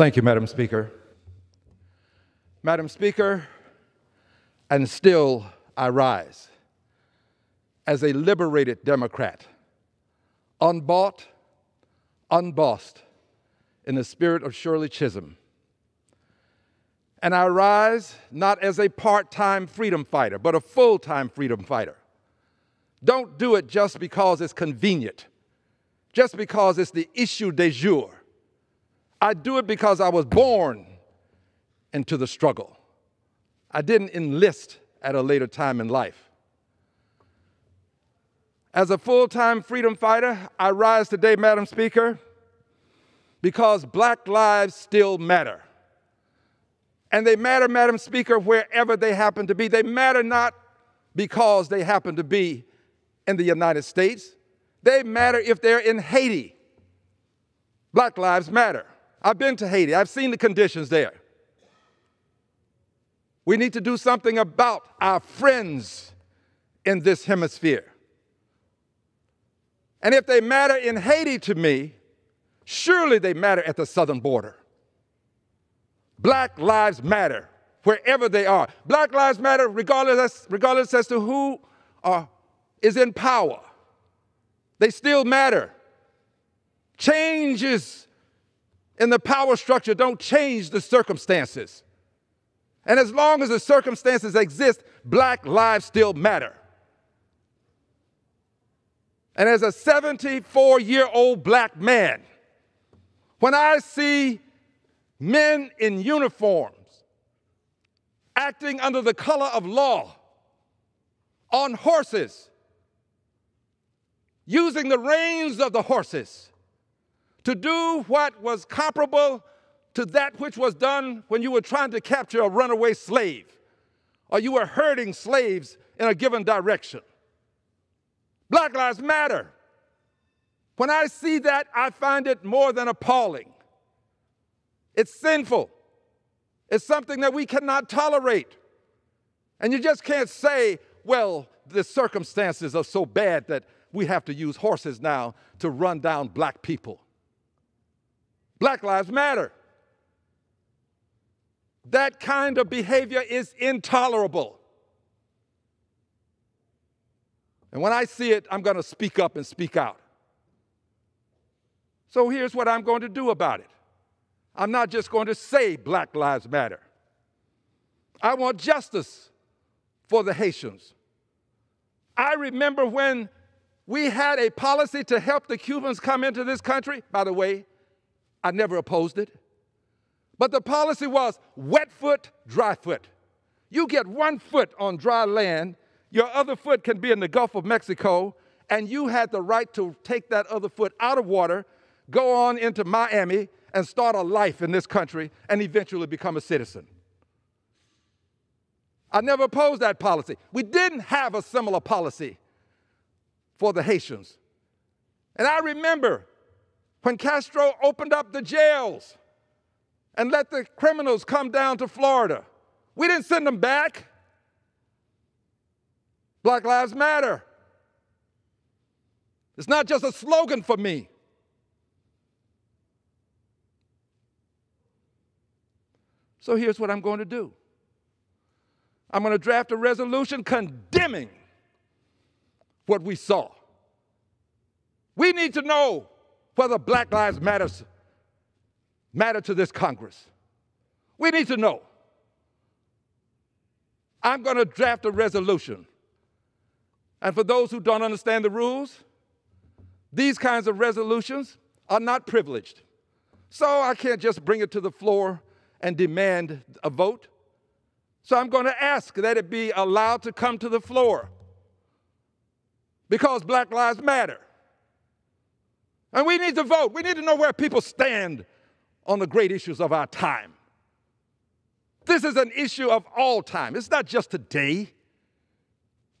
Thank you, Madam Speaker. Madam Speaker, and still I rise as a liberated Democrat, unbought, unbossed, in the spirit of Shirley Chisholm. And I rise not as a part time freedom fighter, but a full time freedom fighter. Don't do it just because it's convenient, just because it's the issue de jour. I do it because I was born into the struggle. I didn't enlist at a later time in life. As a full time freedom fighter, I rise today, Madam Speaker, because black lives still matter. And they matter, Madam Speaker, wherever they happen to be. They matter not because they happen to be in the United States, they matter if they're in Haiti. Black lives matter. I've been to Haiti, I've seen the conditions there. We need to do something about our friends in this hemisphere. And if they matter in Haiti to me, surely they matter at the southern border. Black lives matter wherever they are. Black lives matter regardless, regardless as to who are, is in power. They still matter. Changes in the power structure don't change the circumstances. And as long as the circumstances exist, black lives still matter. And as a 74 year old black man, when I see men in uniforms acting under the color of law on horses, using the reins of the horses to do what was comparable to that which was done when you were trying to capture a runaway slave or you were herding slaves in a given direction. Black Lives Matter. When I see that, I find it more than appalling. It's sinful. It's something that we cannot tolerate. And you just can't say, well, the circumstances are so bad that we have to use horses now to run down black people. Black Lives Matter. That kind of behavior is intolerable. And when I see it, I'm going to speak up and speak out. So here's what I'm going to do about it I'm not just going to say Black Lives Matter, I want justice for the Haitians. I remember when we had a policy to help the Cubans come into this country. By the way, I never opposed it. But the policy was wet foot, dry foot. You get one foot on dry land, your other foot can be in the Gulf of Mexico, and you had the right to take that other foot out of water, go on into Miami, and start a life in this country, and eventually become a citizen. I never opposed that policy. We didn't have a similar policy for the Haitians. And I remember when Castro opened up the jails and let the criminals come down to Florida. We didn't send them back. Black Lives Matter. It's not just a slogan for me. So here's what I'm going to do I'm going to draft a resolution condemning what we saw. We need to know whether Black Lives Matters matter to this Congress. We need to know. I'm going to draft a resolution. And for those who don't understand the rules, these kinds of resolutions are not privileged. So I can't just bring it to the floor and demand a vote. So I'm going to ask that it be allowed to come to the floor because Black Lives Matter. And we need to vote. We need to know where people stand on the great issues of our time. This is an issue of all time. It's not just today.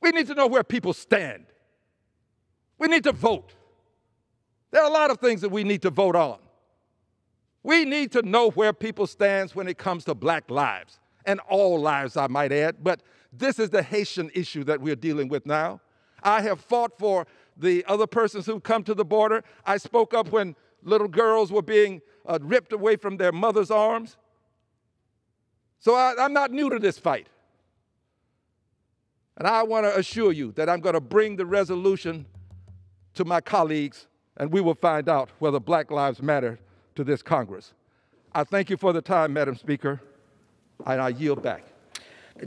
We need to know where people stand. We need to vote. There are a lot of things that we need to vote on. We need to know where people stand when it comes to black lives, and all lives, I might add. But this is the Haitian issue that we're dealing with now. I have fought for the other persons who come to the border. I spoke up when little girls were being uh, ripped away from their mother's arms. So I, I'm not new to this fight. And I want to assure you that I'm going to bring the resolution to my colleagues, and we will find out whether Black Lives Matter to this Congress. I thank you for the time, Madam Speaker, and I yield back.